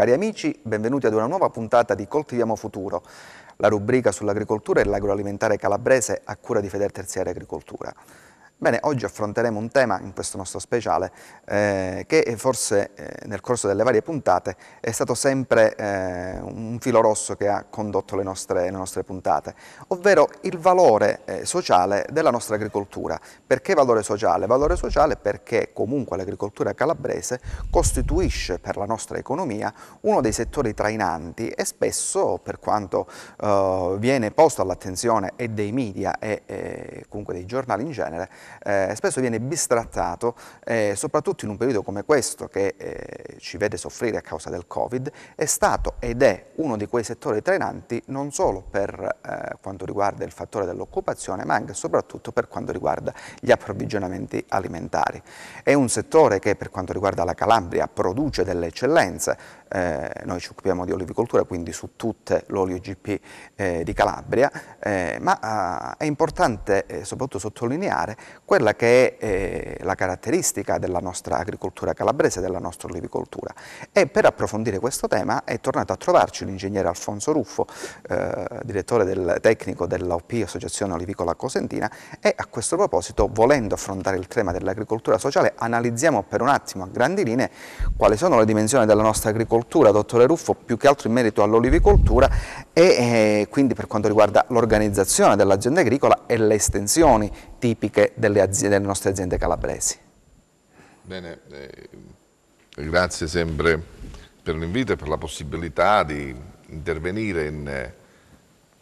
Cari amici, benvenuti ad una nuova puntata di Coltiviamo Futuro, la rubrica sull'agricoltura e l'agroalimentare calabrese a cura di Federterziaria Agricoltura. Bene, oggi affronteremo un tema in questo nostro speciale eh, che forse eh, nel corso delle varie puntate è stato sempre eh, un filo rosso che ha condotto le nostre, le nostre puntate, ovvero il valore eh, sociale della nostra agricoltura. Perché valore sociale? Valore sociale perché comunque l'agricoltura calabrese costituisce per la nostra economia uno dei settori trainanti e spesso per quanto eh, viene posto all'attenzione e dei media e comunque dei giornali in genere, eh, spesso viene bistrattato, eh, soprattutto in un periodo come questo che eh, ci vede soffrire a causa del Covid, è stato ed è uno di quei settori trainanti non solo per eh, quanto riguarda il fattore dell'occupazione, ma anche e soprattutto per quanto riguarda gli approvvigionamenti alimentari. È un settore che per quanto riguarda la Calabria produce delle eccellenze, eh, noi ci occupiamo di olivicoltura, quindi su tutte l'olio GP eh, di Calabria, ma eh, è importante soprattutto sottolineare quella che è eh, la caratteristica della nostra agricoltura calabrese, della nostra olivicoltura. E per approfondire questo tema è tornato a trovarci l'ingegnere Alfonso Ruffo, direttore del, tecnico dell'OP Associazione Olivicola Cosentina, e a questo proposito, volendo affrontare il tema dell'agricoltura sociale, analizziamo per un attimo a grandi linee quali sono le dimensioni della nostra agricoltura dottore Ruffo, più che altro in merito all'olivicoltura e eh, quindi per quanto riguarda l'organizzazione dell'azienda agricola e le estensioni tipiche delle, aziende, delle nostre aziende calabresi. Bene, eh, grazie sempre per l'invito e per la possibilità di intervenire in eh,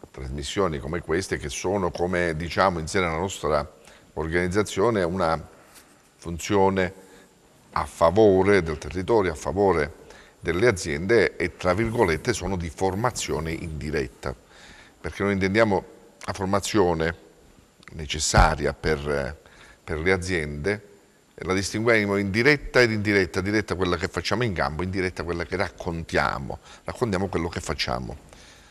trasmissioni come queste che sono, come diciamo insieme alla nostra organizzazione, una funzione a favore del territorio, a favore delle aziende e tra virgolette sono di formazione indiretta, perché noi intendiamo la formazione necessaria per, per le aziende la distinguiamo in diretta ed indiretta, diretta quella che facciamo in campo, indiretta quella che raccontiamo, raccontiamo quello che facciamo,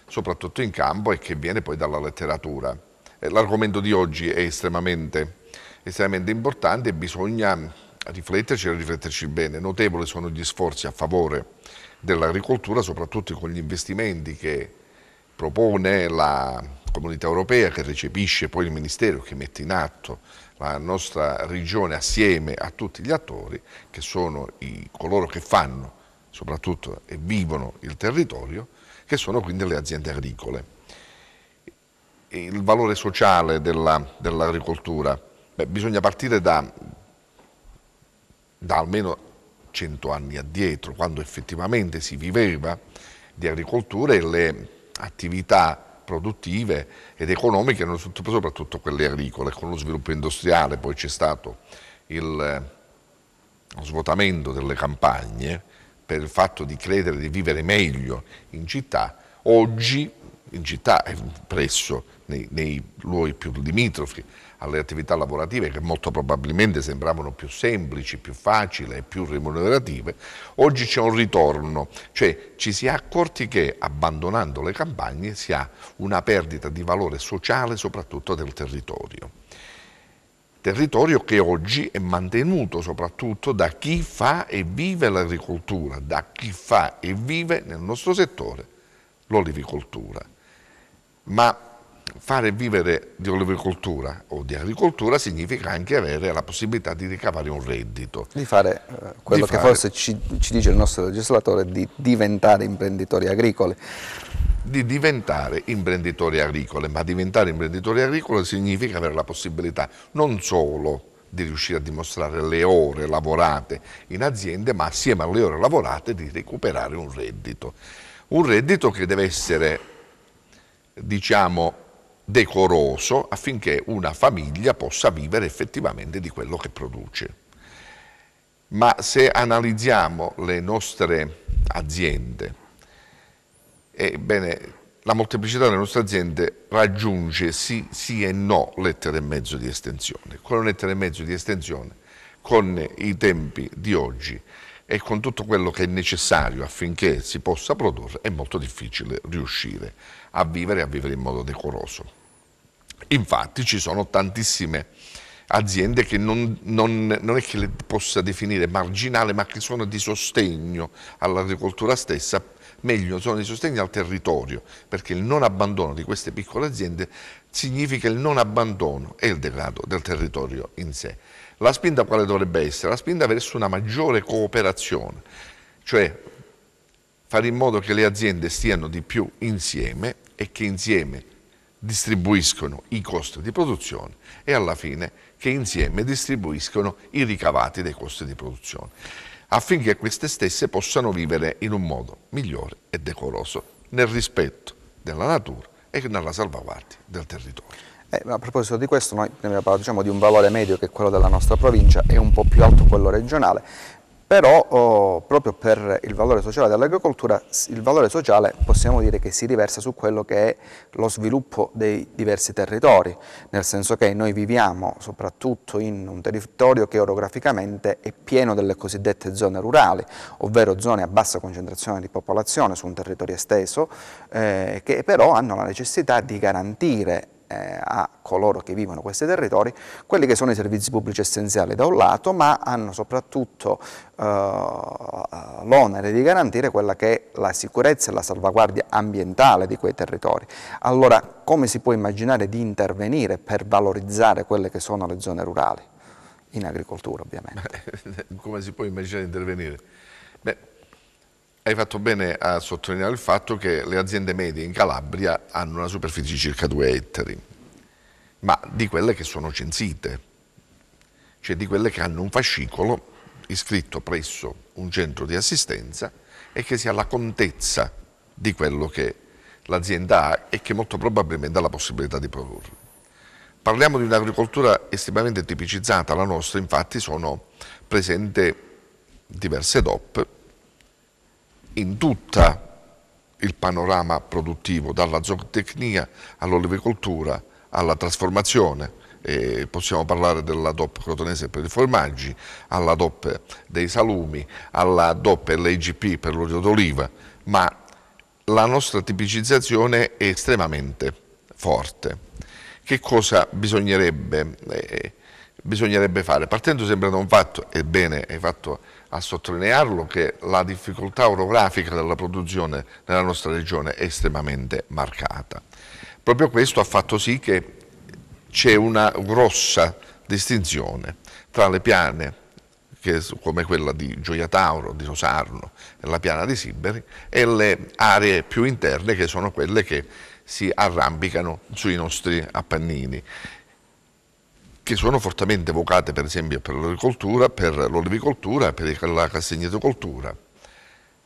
soprattutto in campo e che viene poi dalla letteratura. L'argomento di oggi è estremamente, estremamente importante e bisogna rifletterci e rifletterci bene. Notevoli sono gli sforzi a favore dell'agricoltura, soprattutto con gli investimenti che propone la comunità europea, che recepisce poi il Ministero, che mette in atto la nostra regione assieme a tutti gli attori, che sono i, coloro che fanno soprattutto e vivono il territorio, che sono quindi le aziende agricole. Il valore sociale dell'agricoltura, dell bisogna partire da, da almeno cento anni addietro, quando effettivamente si viveva di agricoltura e le attività produttive ed economiche soprattutto quelle agricole. Con lo sviluppo industriale poi c'è stato il, lo svuotamento delle campagne per il fatto di credere di vivere meglio in città. Oggi in città e presso nei, nei luoghi più limitrofi alle attività lavorative che molto probabilmente sembravano più semplici, più facili e più remunerative, oggi c'è un ritorno, cioè ci si è accorti che abbandonando le campagne si ha una perdita di valore sociale soprattutto del territorio. Territorio che oggi è mantenuto soprattutto da chi fa e vive l'agricoltura, da chi fa e vive nel nostro settore l'olivicoltura. Ma fare vivere di olivicoltura o di agricoltura significa anche avere la possibilità di ricavare un reddito. Di fare eh, quello di che fare, forse ci, ci, dice il nostro legislatore, di diventare imprenditori agricoli. Di diventare imprenditori agricoli, ma diventare imprenditori agricoli significa avere la possibilità non solo di riuscire a dimostrare le ore lavorate in aziende, ma assieme alle ore lavorate di recuperare un reddito. Un reddito che deve essere, diciamo, decoroso affinché una famiglia possa vivere effettivamente di quello che produce. Ma se analizziamo le nostre aziende, ebbene, la molteplicità delle nostre aziende raggiunge sì, sì e no lettere e mezzo di estensione. Con le lettere e mezzo di estensione, con i tempi di oggi e con tutto quello che è necessario affinché si possa produrre, è molto difficile riuscire a vivere e a vivere in modo decoroso. Infatti ci sono tantissime aziende che non, non, non, è che le possa definire marginale, ma che sono di sostegno all'agricoltura stessa, meglio sono di sostegno al territorio, perché il non abbandono di queste piccole aziende significa il non abbandono e il degrado del territorio in sé. La spinta quale dovrebbe essere? La spinta verso una maggiore cooperazione, cioè fare in modo che le aziende stiano di più insieme e che insieme distribuiscono i costi di produzione e alla fine che insieme distribuiscono i ricavati dei costi di produzione, affinché queste stesse possano vivere in un modo migliore e decoroso, nel rispetto della natura e nella salvaguardia del territorio. Eh, a proposito di questo, noi prima parliamo di un valore medio che è quello della nostra provincia e un po' più alto quello regionale, però oh, proprio per il valore sociale dell'agricoltura, il valore sociale possiamo dire che si riversa su quello che è lo sviluppo dei diversi territori, nel senso che noi viviamo soprattutto in un territorio che orograficamente è pieno delle cosiddette zone rurali, ovvero zone a bassa concentrazione di popolazione su un territorio esteso, eh, che però hanno la necessità di garantire eh, a coloro che vivono questi territori quelli che sono i servizi pubblici essenziali da un lato, ma hanno soprattutto eh, l'onere di garantire quella che è la sicurezza e la salvaguardia ambientale di quei territori. Allora, come si può immaginare di intervenire per valorizzare quelle che sono le zone rurali? In agricoltura, ovviamente. come si può immaginare di intervenire? Beh, hai fatto bene a sottolineare il fatto che le aziende medie in Calabria hanno una superficie di circa 2 ettari, ma di quelle che sono censite, cioè di quelle che hanno un fascicolo iscritto presso un centro di assistenza e che sia la contezza di quello che l'azienda ha e che molto probabilmente ha la possibilità di produrre. Parliamo di un'agricoltura estremamente tipicizzata, la nostra infatti sono presenti diverse DOP in tutto il panorama produttivo, dalla zootecnia all'olivicoltura, alla trasformazione, eh, possiamo parlare della DOP crotonese per i formaggi, alla DOP dei salumi, alla DOP LGP per l'olio d'oliva, ma la nostra tipicizzazione è estremamente forte. Che cosa bisognerebbe, eh, bisognerebbe fare? Partendo sempre da un fatto, ebbene hai fatto a sottolinearlo che la difficoltà orografica della produzione nella nostra regione è estremamente marcata. Proprio questo ha fatto sì che c'è una grossa distinzione tra le piane che, come quella di Gioia Tauro, di Rosarno e la piana di Siberi e le aree più interne che sono quelle che si arrampicano sui nostri Appennini che sono fortemente vocate per esempio per l'agricoltura, per l'olivicoltura, per la castagnetocoltura,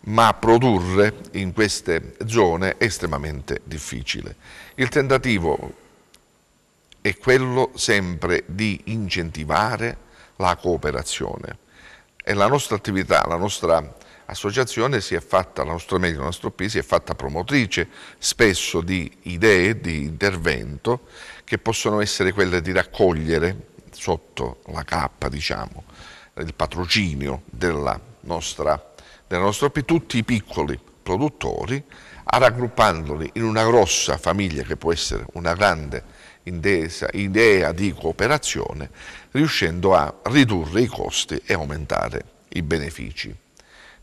ma produrre in queste zone è estremamente difficile. Il tentativo è quello sempre di incentivare la cooperazione e la nostra attività, la nostra associazione si è fatta, la nostra media, la nostra OP si è fatta promotrice spesso di idee di intervento che possono essere quelle di raccogliere sotto la cappa, diciamo, il patrocinio della nostra, della nostra tutti i piccoli produttori, raggruppandoli in una grossa famiglia che può essere una grande intesa, idea di cooperazione, riuscendo a ridurre i costi e aumentare i benefici.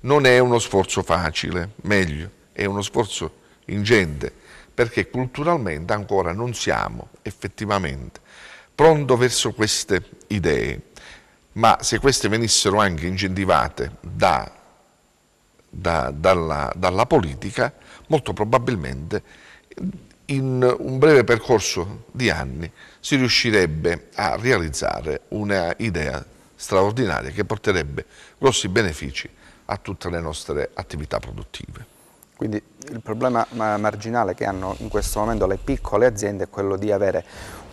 Non è uno sforzo facile, meglio, è uno sforzo ingente, perché culturalmente ancora non siamo effettivamente pronto verso queste idee, ma se queste venissero anche incentivate da, da, dalla, dalla politica, molto probabilmente in un breve percorso di anni si riuscirebbe a realizzare una idea straordinaria che porterebbe grossi benefici a tutte le nostre attività produttive. Quindi il problema marginale che hanno in questo momento le piccole aziende è quello di avere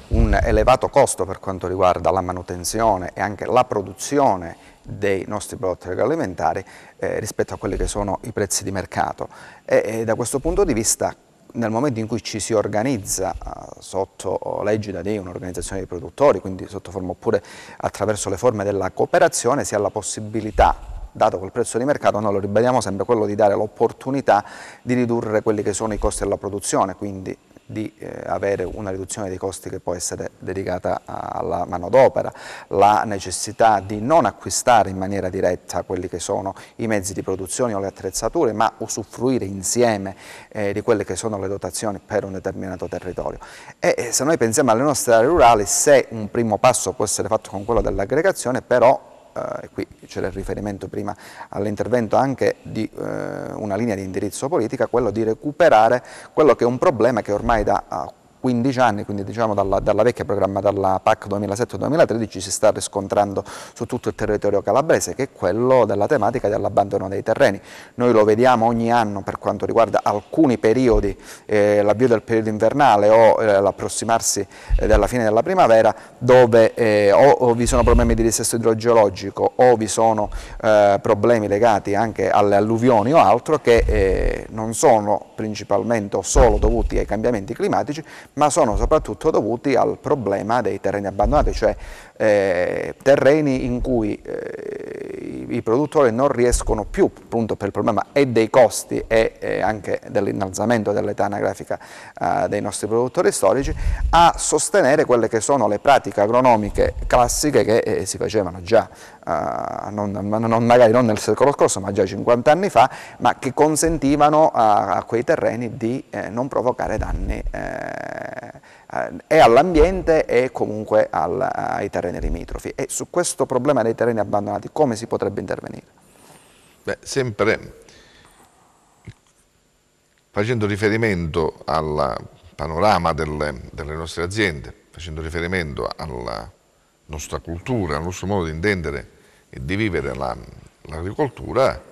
un elevato costo per quanto riguarda la manutenzione e anche la produzione dei nostri prodotti agroalimentari eh, rispetto a quelli che sono i prezzi di mercato. E, e da questo punto di vista nel momento in cui ci si organizza uh, sotto l'egida di un'organizzazione di produttori, quindi sotto forma oppure attraverso le forme della cooperazione, si ha la possibilità dato quel prezzo di mercato, noi lo ribadiamo sempre, quello di dare l'opportunità di ridurre quelli che sono i costi della produzione, quindi di eh, avere una riduzione dei costi che può essere dedicata alla manodopera, la necessità di non acquistare in maniera diretta quelli che sono i mezzi di produzione o le attrezzature, ma usufruire insieme eh, di quelle che sono le dotazioni per un determinato territorio. E se noi pensiamo alle nostre aree rurali, se un primo passo può essere fatto con quello dell'aggregazione, però eh, qui c'era il riferimento prima all'intervento anche di eh, una linea di indirizzo politica, quello di recuperare quello che è un problema che ormai da 15 anni, quindi diciamo dalla, dalla vecchia programma, dalla PAC 2007-2013 si sta riscontrando su tutto il territorio calabrese che è quello della tematica dell'abbandono dei terreni. Noi lo vediamo ogni anno per quanto riguarda alcuni periodi, eh, l'avvio del periodo invernale o eh, l'approssimarsi eh, della fine della primavera dove eh, o, o, vi sono problemi di dissesto idrogeologico o vi sono eh, problemi legati anche alle alluvioni o altro che eh, non sono principalmente o solo dovuti ai cambiamenti climatici ma sono soprattutto dovuti al problema dei terreni abbandonati, cioè eh, terreni in cui eh, i, produttori non riescono più, appunto per il problema e dei costi e eh, anche dell'innalzamento dell'età anagrafica eh, dei nostri produttori storici, a sostenere quelle che sono le pratiche agronomiche classiche che eh, si facevano già, eh, non, non, magari non nel secolo scorso, ma già 50 anni fa, ma che consentivano a, a quei terreni di non provocare danni eh, e all'ambiente e comunque al, ai terreni limitrofi. E su questo problema dei terreni abbandonati come si potrebbe intervenire? Beh, sempre facendo riferimento al panorama delle, delle nostre aziende, facendo riferimento alla nostra cultura, al nostro modo di intendere di vivere l'agricoltura, la,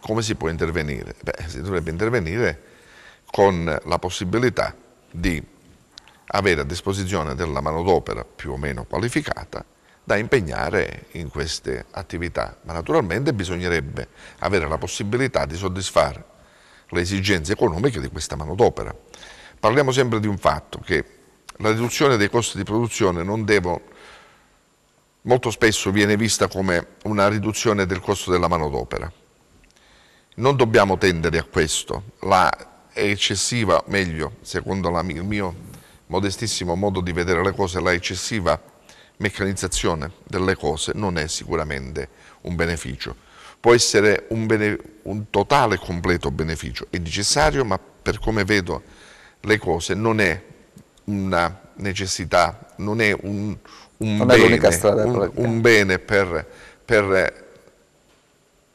come si può intervenire? Beh, si dovrebbe intervenire con la possibilità di avere a disposizione della manodopera più o meno qualificata da impegnare in queste attività, ma naturalmente bisognerebbe avere la possibilità di soddisfare le esigenze economiche di questa manodopera. Parliamo sempre di un fatto, che la riduzione dei costi di produzione non devo, molto spesso viene vista come una riduzione del costo della manodopera. Non dobbiamo tendere a questo, la eccessiva, meglio, secondo la, il mio modestissimo modo di vedere le cose, la eccessiva meccanizzazione delle cose non è sicuramente un beneficio. Può essere un, bene, un totale e completo beneficio, è necessario, ma per come vedo le cose non è una necessità, non è un, un non bene, è un, un bene per, per,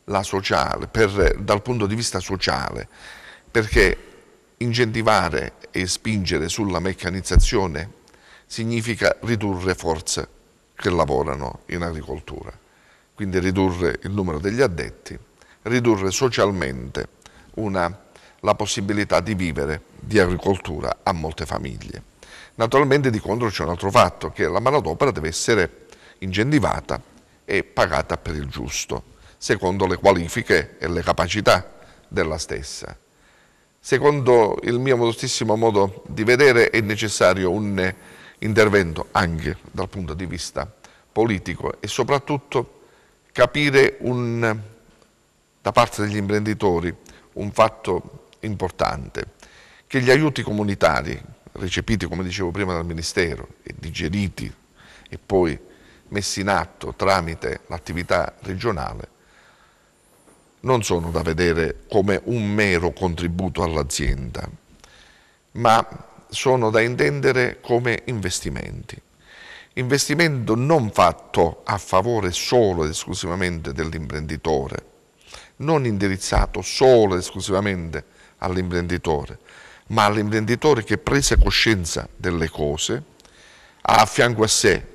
la sociale, per, dal punto di vista sociale, perché incentivare e spingere sulla meccanizzazione significa ridurre forze che lavorano in agricoltura, quindi ridurre il numero degli addetti, ridurre socialmente una, la possibilità di vivere di agricoltura a molte famiglie. Naturalmente di contro c'è un altro fatto, che la manodopera deve essere incentivata e pagata per il giusto, secondo le qualifiche e le capacità della stessa. Secondo il mio modestissimo modo di vedere è necessario un intervento anche dal punto di vista politico e soprattutto capire un, da parte degli imprenditori un fatto importante, che gli aiuti comunitari recepiti, come dicevo prima, dal Ministero e digeriti e poi messi in atto tramite l'attività regionale non sono da vedere come un mero contributo all'azienda, ma sono da intendere come investimenti. Investimento non fatto a favore solo ed esclusivamente dell'imprenditore, non indirizzato solo ed esclusivamente all'imprenditore, ma all'imprenditore che prese coscienza delle cose ha a fianco a sé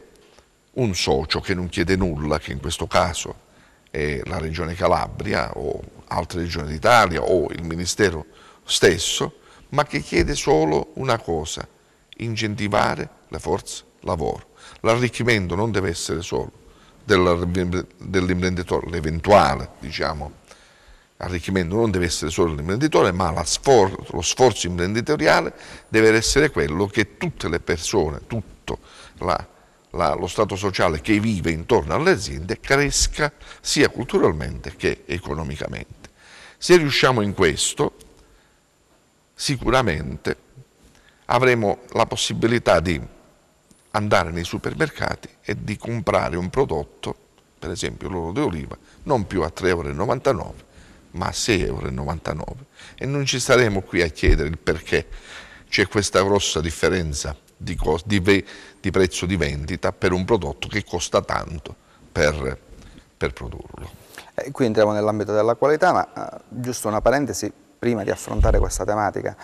un socio che non chiede nulla, che in questo caso eh, la Regione Calabria o altre regioni d'Italia o il Ministero stesso, ma che chiede solo una cosa, incentivare le forze lavoro. L'arricchimento non deve essere solo dell'imprenditore, l'eventuale diciamo, arricchimento non deve essere solo dell'imprenditore, ma sfor lo sforzo imprenditoriale deve essere quello che tutte le persone, tutto la, la, lo Stato sociale che vive intorno alle aziende cresca sia culturalmente che economicamente. Se riusciamo in questo, sicuramente avremo la possibilità di andare nei supermercati e di comprare un prodotto, per esempio l'oro d'oliva, non più a 3,99 euro, ma a 6,99 euro. E non ci staremo qui a chiedere il perché c'è questa grossa differenza di, di, di, prezzo di vendita per un prodotto che costa tanto per, per produrlo. Eh, qui entriamo nell'ambito della qualità, ma eh, giusto una parentesi prima di affrontare questa tematica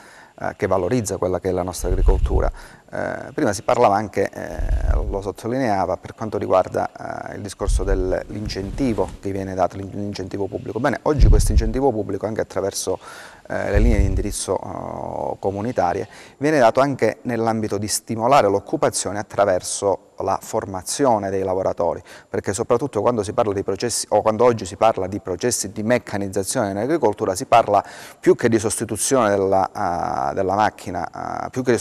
che valorizza quella che è la nostra agricoltura. Eh, prima si parlava anche, eh, lo sottolineava, per quanto riguarda eh, il discorso dell'incentivo che viene dato, l'incentivo pubblico. Bene, oggi questo incentivo pubblico, anche attraverso eh, le linee di indirizzo oh, comunitarie, viene dato anche nell'ambito di stimolare l'occupazione attraverso la formazione dei lavoratori, perché soprattutto quando si parla di processi, o quando oggi si parla di processi di meccanizzazione in agricoltura, si parla più che di sostituzione della, uh, della macchina, uh, più che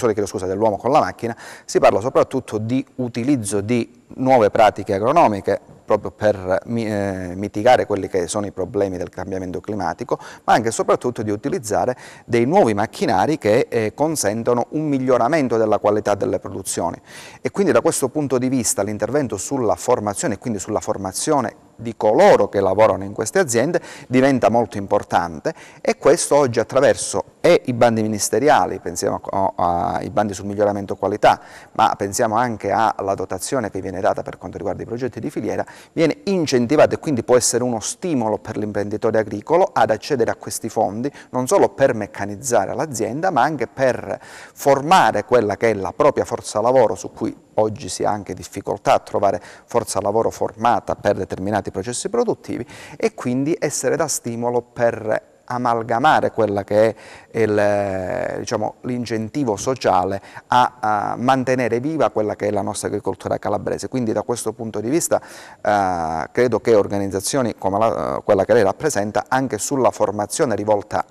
dell'uomo con la macchina, si parla soprattutto di utilizzo di nuove pratiche agronomiche, proprio per eh, mitigare quelli che sono i problemi del cambiamento climatico, ma anche e soprattutto di utilizzare dei nuovi macchinari che eh, consentono un miglioramento della qualità delle produzioni. E quindi da questo punto di vista l'intervento sulla formazione e quindi sulla formazione di coloro che lavorano in queste aziende diventa molto importante e questo oggi attraverso e i bandi ministeriali, pensiamo ai bandi sul miglioramento qualità, ma pensiamo anche alla dotazione che viene data per quanto riguarda i progetti di filiera, viene incentivato e quindi può essere uno stimolo per l'imprenditore agricolo ad accedere a questi fondi, non solo per meccanizzare l'azienda, ma anche per formare quella che è la propria forza lavoro su cui oggi si ha anche difficoltà a trovare forza lavoro formata per determinati processi produttivi e quindi essere da stimolo per amalgamare quella che è l'incentivo diciamo, sociale a, a, mantenere viva quella che è la nostra agricoltura calabrese. Quindi da questo punto di vista eh, credo che organizzazioni come la, quella che lei rappresenta anche sulla formazione rivolta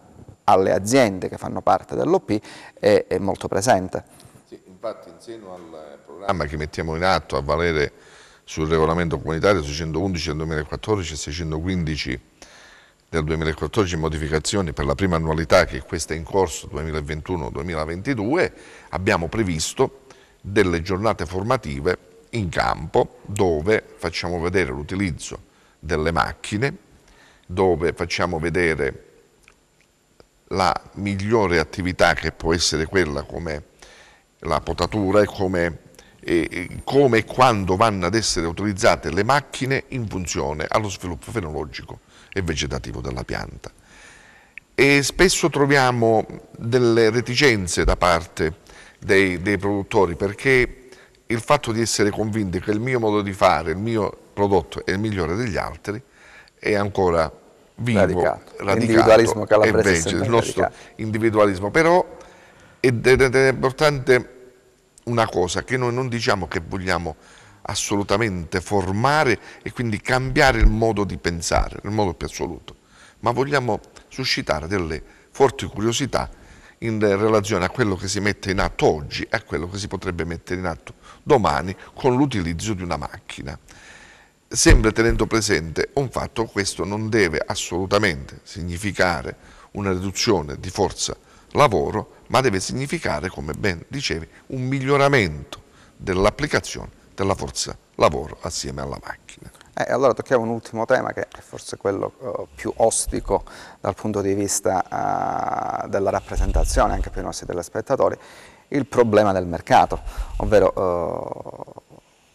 alle aziende che fanno parte dell'OP è, è molto presente. Sì, infatti in seno al programma che mettiamo in atto a valere sul regolamento comunitario 611 del 2014 e 615 del 2014 modificazioni per la prima annualità che è questa in corso 2021-2022 abbiamo previsto delle giornate formative in campo dove facciamo vedere l'utilizzo delle macchine, dove facciamo vedere la migliore attività che può essere quella come la potatura e come eh, come e quando vanno ad essere utilizzate le macchine in funzione allo sviluppo fenologico e vegetativo della pianta. E spesso troviamo delle reticenze da parte dei, dei produttori perché il fatto di essere convinti che il mio modo di fare, il mio prodotto è il migliore degli altri è ancora vivo, radicato, radicato individualismo calabrese il nostro radicato. individualismo, però ed è importante una cosa, che noi non diciamo che vogliamo assolutamente formare e quindi cambiare il modo di pensare, nel modo più assoluto, ma vogliamo suscitare delle forti curiosità in relazione a quello che si mette in atto oggi e a quello che si potrebbe mettere in atto domani con l'utilizzo di una macchina. Sempre tenendo presente un fatto, questo non deve assolutamente significare una riduzione di forza lavoro, ma deve significare, come ben dicevi, un miglioramento dell'applicazione della forza lavoro assieme alla macchina. Eh, allora tocchiamo un ultimo tema che è forse quello uh, più ostico dal punto di vista uh, della rappresentazione anche per i nostri telespettatori, il problema del mercato, ovvero uh,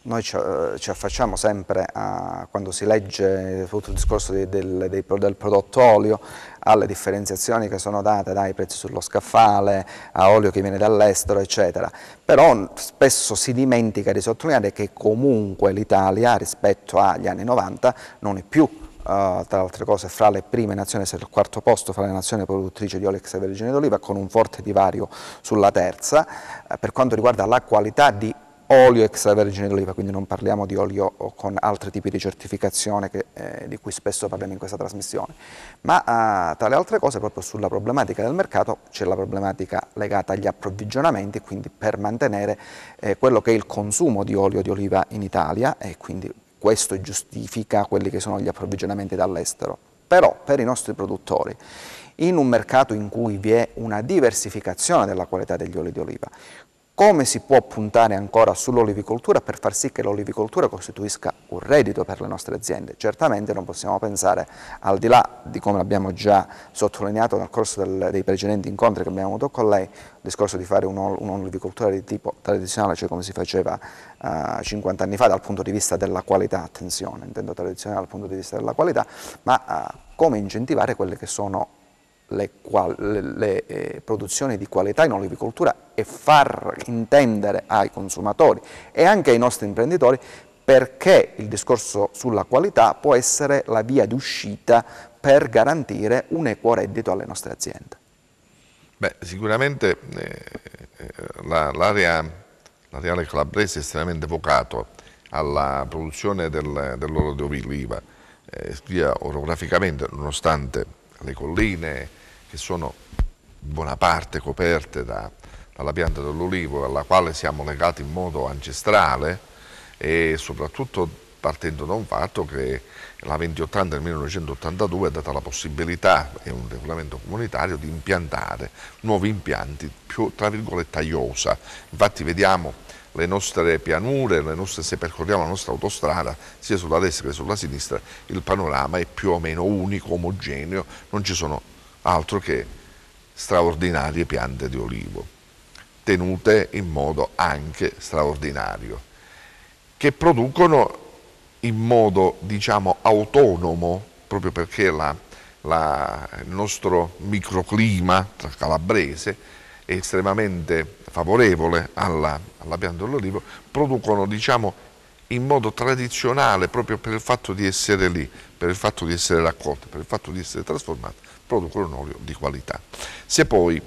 noi ci, ci, affacciamo sempre a, quando si legge tutto il discorso di, del, dei, del, prodotto olio alle differenziazioni che sono date dai prezzi sullo scaffale, a olio che viene dall'estero, eccetera. Però spesso si dimentica di sottolineare che comunque l'Italia rispetto agli anni 90 non è più Uh, tra altre cose fra le prime nazioni, essere il quarto posto fra le nazioni produttrici di olio extravergine d'oliva con un forte divario sulla terza, uh, per quanto riguarda la qualità di olio extravergine d'oliva, quindi non parliamo di olio con altri tipi di certificazione che, eh, di cui spesso parliamo in questa trasmissione. Ma eh, tra le altre cose proprio sulla problematica del mercato c'è la problematica legata agli approvvigionamenti, quindi per mantenere eh, quello che è il consumo di olio di oliva in Italia e quindi questo giustifica quelli che sono gli approvvigionamenti dall'estero. Però per i nostri produttori in un mercato in cui vi è una diversificazione della qualità degli oli di oliva come si può puntare ancora sull'olivicoltura per far sì che l'olivicoltura costituisca un reddito per le nostre aziende. Certamente non possiamo pensare, al di là di come abbiamo già sottolineato nel corso del, dei precedenti incontri che abbiamo avuto con lei, il discorso di fare un'olivicoltura di tipo tradizionale, cioè come si faceva uh, eh, 50 anni fa dal punto di vista della qualità, attenzione, intendo tradizionale dal punto di vista della qualità, ma uh, come incentivare quelle che sono le, le, le eh, produzioni di qualità in olivicoltura e far intendere ai consumatori e anche ai nostri imprenditori perché il discorso sulla qualità può essere la via d'uscita per garantire un equo reddito alle nostre aziende. Beh, sicuramente eh, eh l'area la, calabrese è estremamente vocato alla produzione del, dell'oro di oliva, eh, sia orograficamente, nonostante le colline, che sono in buona parte coperte da, dalla pianta dell'olivo alla quale siamo legati in modo ancestrale e soprattutto partendo da un fatto che la 2080 del 1982 ha dato la possibilità, è un regolamento comunitario, di impiantare nuovi impianti più, tra virgolette, tagliosa. Infatti vediamo le nostre pianure, le nostre, se percorriamo la nostra autostrada, sia sulla destra che sulla sinistra, il panorama è più o meno unico, omogeneo, non ci sono altro che straordinarie piante di olivo, tenute in modo anche straordinario, che producono in modo diciamo autonomo, proprio perché la, la, il nostro microclima calabrese è estremamente favorevole alla, alla pianta dell'olivo, producono diciamo in modo tradizionale proprio per il fatto di essere lì, per il fatto di essere raccolte, per il fatto di essere trasformate, producono un olio di qualità. Se poi,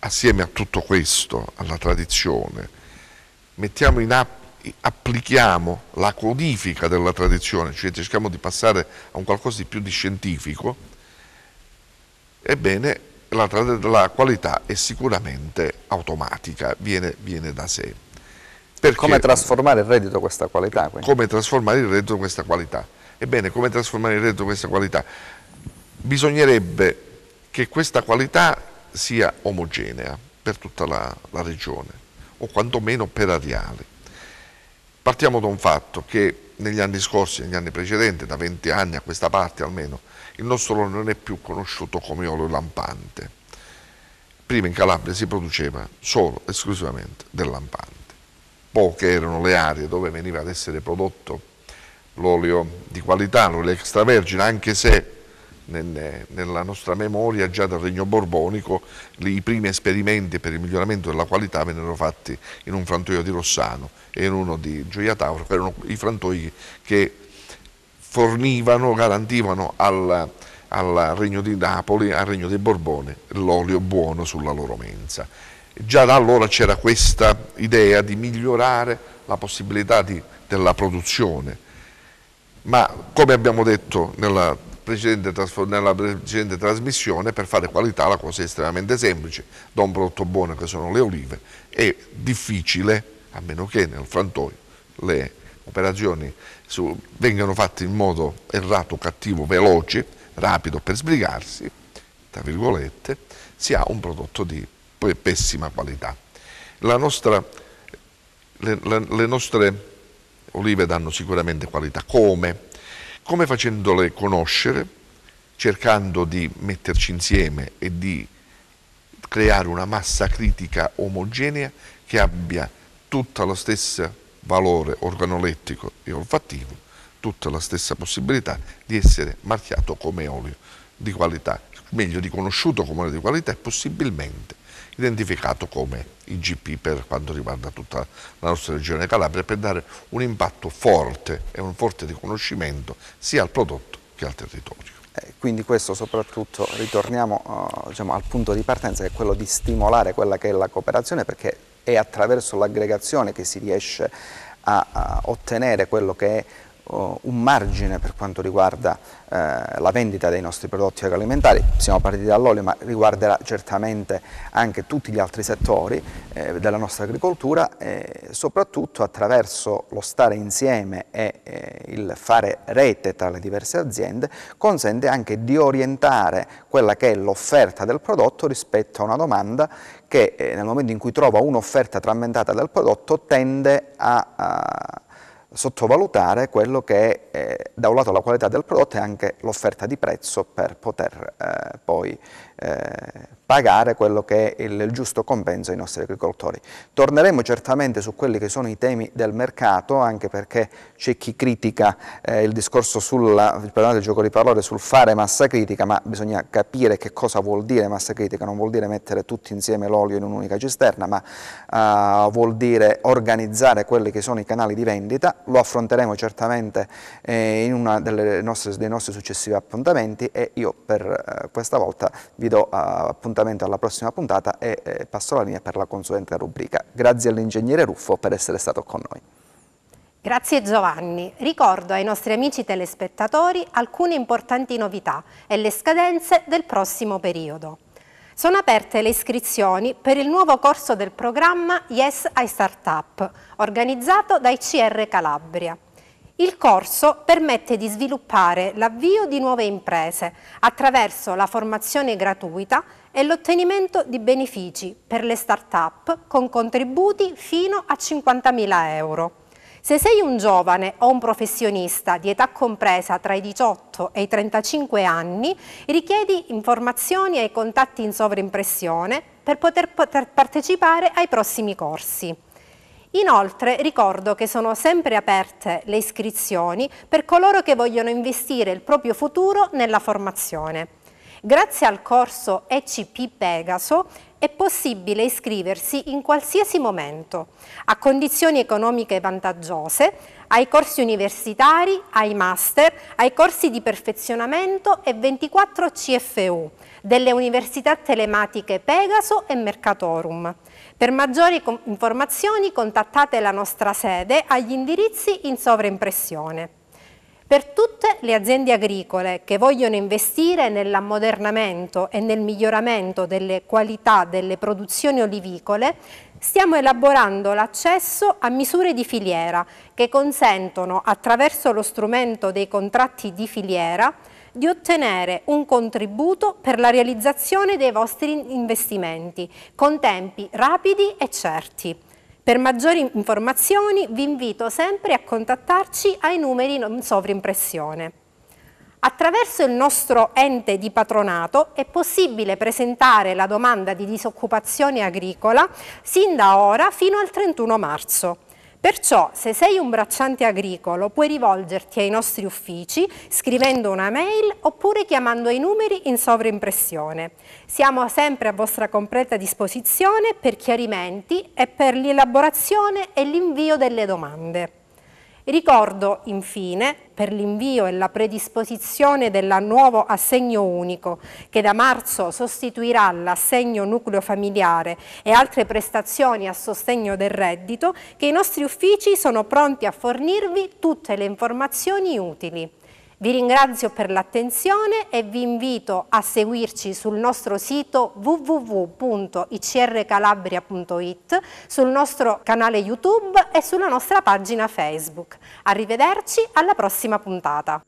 assieme a tutto questo, alla tradizione, mettiamo in app applichiamo la codifica della tradizione, cioè cerchiamo di passare a un qualcosa di più di scientifico, ebbene la, la qualità è sicuramente automatica, viene, viene da sé. Perché, come trasformare il reddito questa qualità? Quindi? Come trasformare il reddito questa qualità? Ebbene, come trasformare il reddito questa qualità? bisognerebbe che questa qualità sia omogenea per tutta la, la regione, o quantomeno per areali. Partiamo da un fatto che negli anni scorsi, negli anni precedenti, da 20 anni a questa parte almeno, il nostro olio non è più conosciuto come olio lampante. Prima in Calabria si produceva solo, esclusivamente del lampante. Poche erano le aree dove veniva ad essere prodotto l'olio di qualità, l'olio extravergine, anche se nella nostra memoria già dal Regno Borbonico i primi esperimenti per il miglioramento della qualità vennero fatti in un frantoio di Rossano e in uno di Gioia Tauro, erano i frantoi che fornivano, garantivano al, al Regno di Napoli, al Regno dei Borbone, l'olio buono sulla loro mensa. Già da allora c'era questa idea di migliorare la possibilità di, della produzione, ma come abbiamo detto nella precedente, nella precedente trasmissione per fare qualità la cosa è estremamente semplice, da un prodotto buono che sono le olive, è difficile, a meno che nel frantoio le operazioni su, vengano fatte in modo errato, cattivo, veloce, rapido per sbrigarsi, tra virgolette, si ha un prodotto di pessima qualità. Nostra, le, le, le nostre olive danno sicuramente qualità, come? come facendole conoscere, cercando di metterci insieme e di creare una massa critica omogenea che abbia tutto lo stesso valore organolettico e olfattivo, tutta la stessa possibilità di essere marchiato come olio di qualità, meglio riconosciuto come olio di qualità e possibilmente identificato come IGP per quanto riguarda tutta la nostra regione Calabria per dare un impatto forte e un forte riconoscimento sia al prodotto che al territorio. Eh, quindi questo soprattutto, ritorniamo uh, diciamo, al punto di partenza che è quello di stimolare quella che è la cooperazione perché è attraverso l'aggregazione che si riesce a, a ottenere quello che è un margine per quanto riguarda uh, la vendita dei nostri prodotti agroalimentari, siamo partiti dall'olio ma riguarderà certamente anche tutti gli altri settori eh, della nostra agricoltura e soprattutto attraverso lo stare insieme e eh, il fare rete tra le diverse aziende consente anche di orientare quella che è l'offerta del prodotto rispetto a una domanda che eh, nel momento in cui trova un'offerta frammentata del prodotto tende a, a sottovalutare quello che è eh, da un lato la qualità del prodotto e anche l'offerta di prezzo per poter eh, poi eh, pagare quello che è il, il, giusto compenso ai nostri agricoltori. Torneremo certamente su quelli che sono i temi del mercato, anche perché c'è chi critica eh, il discorso sul del gioco di parole sul fare massa critica, ma bisogna capire che cosa vuol dire massa critica, non vuol dire mettere tutti insieme l'olio in un'unica cisterna, ma uh, vuol dire organizzare quelli che sono i canali di vendita, lo affronteremo certamente eh, in uno dei nostri successivi appuntamenti e io per uh, questa volta vi uh, appuntamento appuntamento alla prossima puntata e eh, passo la linea per la consulenza rubrica. Grazie all'ingegnere Ruffo per essere stato con noi. Grazie Giovanni. Ricordo ai nostri amici telespettatori alcune importanti novità e le scadenze del prossimo periodo. Sono aperte le iscrizioni per il nuovo corso del programma Yes ai Startup, organizzato dai CR Calabria. Il corso permette di sviluppare l'avvio di nuove imprese attraverso la formazione gratuita e l'ottenimento di benefici per le start-up con contributi fino a 50.000 euro. Se sei un giovane o un professionista di età compresa tra i 18 e i 35 anni, richiedi informazioni ai contatti in sovraimpressione per poter partecipare ai prossimi corsi. Inoltre ricordo che sono sempre aperte le iscrizioni per coloro che vogliono investire il proprio futuro nella formazione. Grazie al corso ECP Pegaso è possibile iscriversi in qualsiasi momento, a condizioni economiche vantaggiose, ai corsi universitari, ai master, ai corsi di perfezionamento e 24 CFU delle università telematiche Pegaso e Mercatorum. Per maggiori informazioni contattate la nostra sede agli indirizzi in sovraimpressione. Per tutte le aziende agricole che vogliono investire nell'ammodernamento e nel miglioramento delle qualità delle produzioni olivicole, stiamo elaborando l'accesso a misure di filiera che consentono, attraverso lo strumento dei contratti di filiera, di ottenere un contributo per la realizzazione dei vostri investimenti con tempi rapidi e certi. Per maggiori informazioni vi invito sempre a contattarci ai numeri in sovrimpressione. Attraverso il nostro ente di patronato è possibile presentare la domanda di disoccupazione agricola sin da ora fino al 31 marzo. Perciò se sei un bracciante agricolo puoi rivolgerti ai nostri uffici scrivendo una mail oppure chiamando i numeri in sovraimpressione. Siamo sempre a vostra completa disposizione per chiarimenti e per l'elaborazione e l'invio delle domande. Ricordo infine, per l'invio e la predisposizione del nuovo assegno unico, che da marzo sostituirà l'assegno nucleo familiare e altre prestazioni a sostegno del reddito, che i nostri uffici sono pronti a fornirvi tutte le informazioni utili. Vi ringrazio per l'attenzione e vi invito a seguirci sul nostro sito www.icrcalabria.it, sul nostro canale YouTube e sulla nostra pagina Facebook. Arrivederci alla prossima puntata.